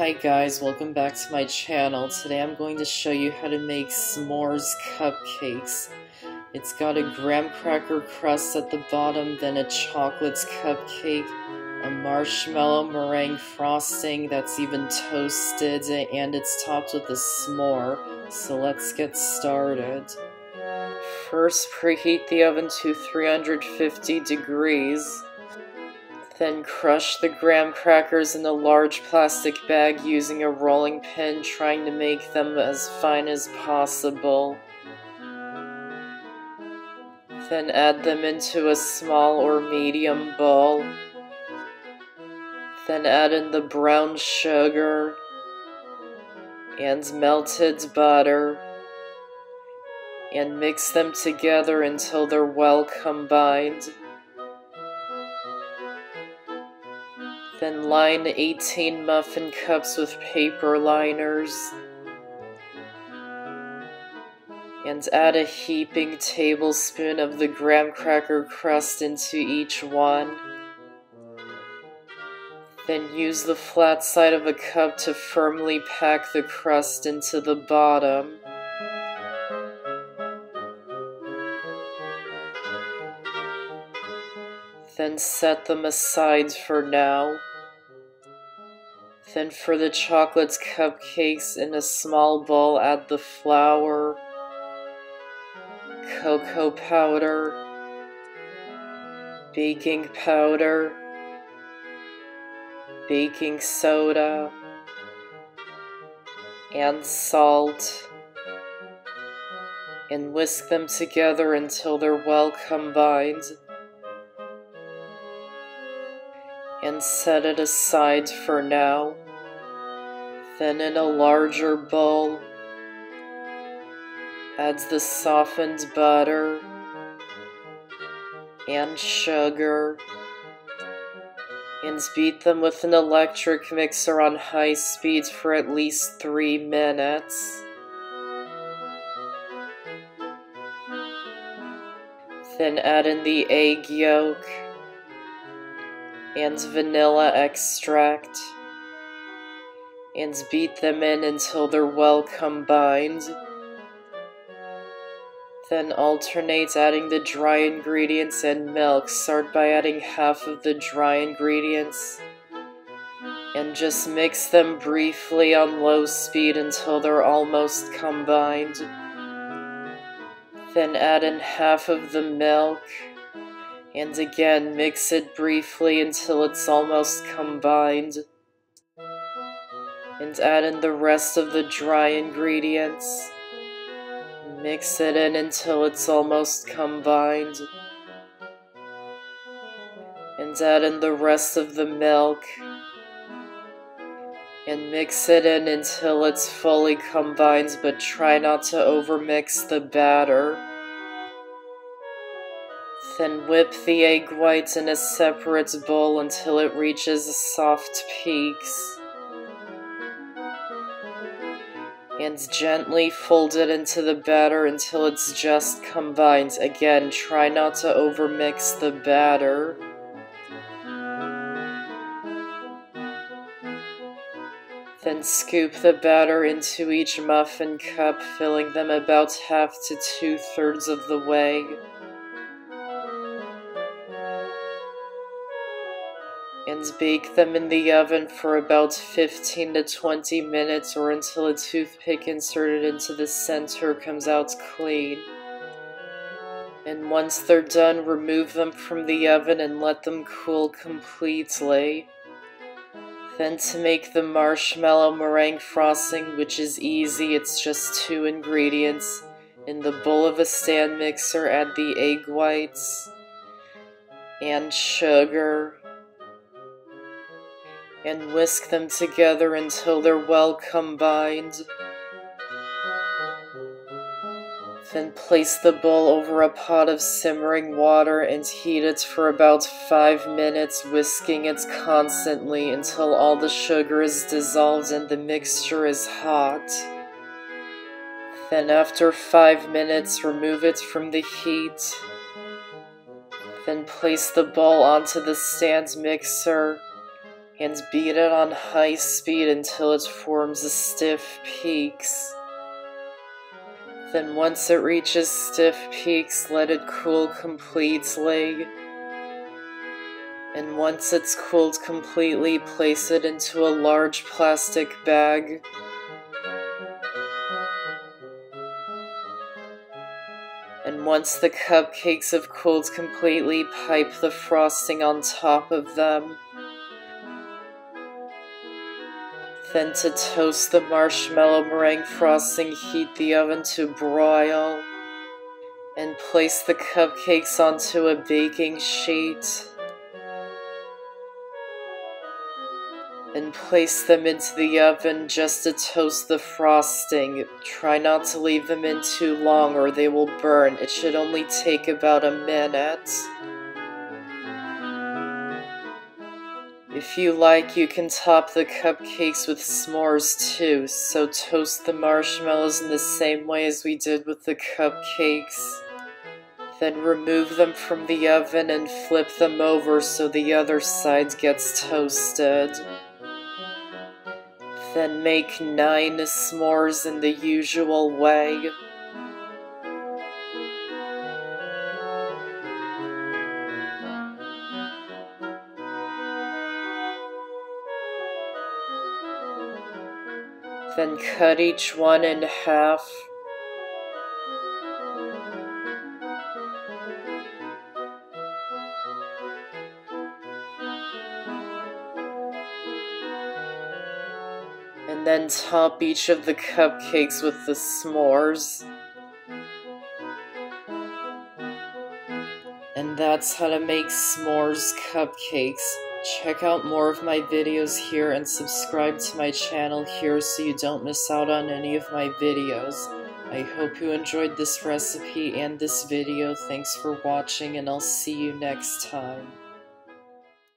Hi guys, welcome back to my channel. Today I'm going to show you how to make s'mores cupcakes. It's got a graham cracker crust at the bottom, then a chocolates cupcake, a marshmallow meringue frosting that's even toasted, and it's topped with a s'more. So let's get started. First, preheat the oven to 350 degrees. Then crush the graham crackers in a large plastic bag using a rolling pin, trying to make them as fine as possible. Then add them into a small or medium bowl. Then add in the brown sugar and melted butter and mix them together until they're well combined. Line 18 muffin cups with paper liners. And add a heaping tablespoon of the graham cracker crust into each one. Then use the flat side of a cup to firmly pack the crust into the bottom. Then set them aside for now. Then for the chocolates cupcakes in a small bowl add the flour, cocoa powder, baking powder, baking soda, and salt, and whisk them together until they're well combined. And set it aside for now. Then in a larger bowl, add the softened butter and sugar and beat them with an electric mixer on high speed for at least three minutes. Then add in the egg yolk and vanilla extract and beat them in until they're well combined. Then alternate adding the dry ingredients and milk. Start by adding half of the dry ingredients and just mix them briefly on low speed until they're almost combined. Then add in half of the milk and again mix it briefly until it's almost combined. And add in the rest of the dry ingredients. Mix it in until it's almost combined. And add in the rest of the milk. And mix it in until it's fully combined, but try not to overmix the batter. Then whip the egg whites in a separate bowl until it reaches soft peaks. And gently fold it into the batter until it's just combined. Again, try not to overmix the batter. Then scoop the batter into each muffin cup, filling them about half to two thirds of the way. And bake them in the oven for about 15 to 20 minutes or until a toothpick inserted into the center comes out clean. And once they're done, remove them from the oven and let them cool completely. Then to make the marshmallow meringue frosting, which is easy, it's just two ingredients. In the bowl of a stand mixer, add the egg whites and sugar and whisk them together until they're well combined. Then place the bowl over a pot of simmering water and heat it for about 5 minutes, whisking it constantly until all the sugar is dissolved and the mixture is hot. Then after 5 minutes, remove it from the heat. Then place the bowl onto the stand mixer and beat it on high speed until it forms a stiff peaks. Then once it reaches stiff peaks, let it cool completely. And once it's cooled completely, place it into a large plastic bag. And once the cupcakes have cooled completely, pipe the frosting on top of them. Then to toast the marshmallow meringue frosting, heat the oven to broil. And place the cupcakes onto a baking sheet. And place them into the oven just to toast the frosting. Try not to leave them in too long or they will burn. It should only take about a minute. If you like, you can top the cupcakes with s'mores too, so toast the marshmallows in the same way as we did with the cupcakes. Then remove them from the oven and flip them over so the other side gets toasted. Then make nine s'mores in the usual way. Then cut each one in half. And then top each of the cupcakes with the s'mores. And that's how to make s'mores cupcakes. Check out more of my videos here and subscribe to my channel here so you don't miss out on any of my videos. I hope you enjoyed this recipe and this video. Thanks for watching and I'll see you next time.